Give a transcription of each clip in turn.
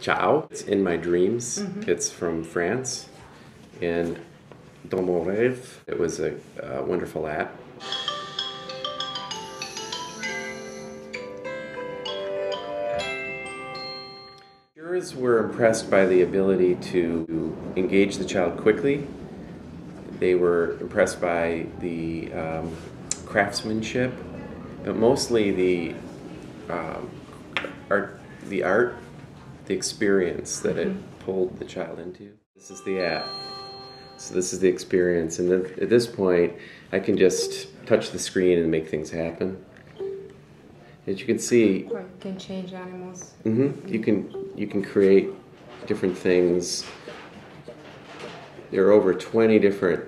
Ciao. It's in my dreams. It's from France. And Dans mon rêve, it was a, a wonderful app. Jurors were impressed by the ability to engage the child quickly. They were impressed by the um, craftsmanship, but mostly the um, art, the art, the experience that it pulled the child into. This is the app. So this is the experience, and then at this point, I can just touch the screen and make things happen. As you can see, Or you can change animals. Mm-hmm. You can you can create different things. There are over 20 different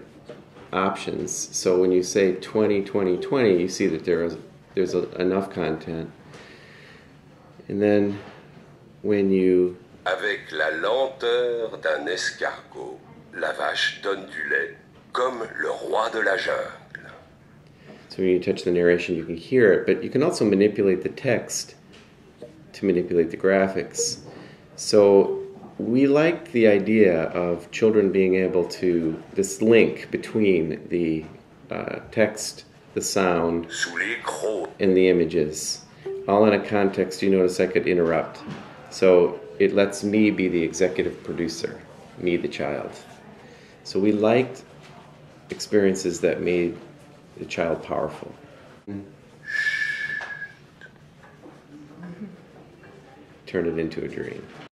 options. So when you say 20, 20, 20, you see that there is there's a, enough content. And then when you Avec la lenteur d'un escargot, la vache donne du lait comme le roi de la jungle. so when you touch the narration, you can hear it, but you can also manipulate the text to manipulate the graphics. So we like the idea of children being able to this link between the uh, text, the sound, Sous les gros and the images, all in a context you notice I could interrupt. So it lets me be the executive producer, me the child. So we liked experiences that made the child powerful. Turn it into a dream.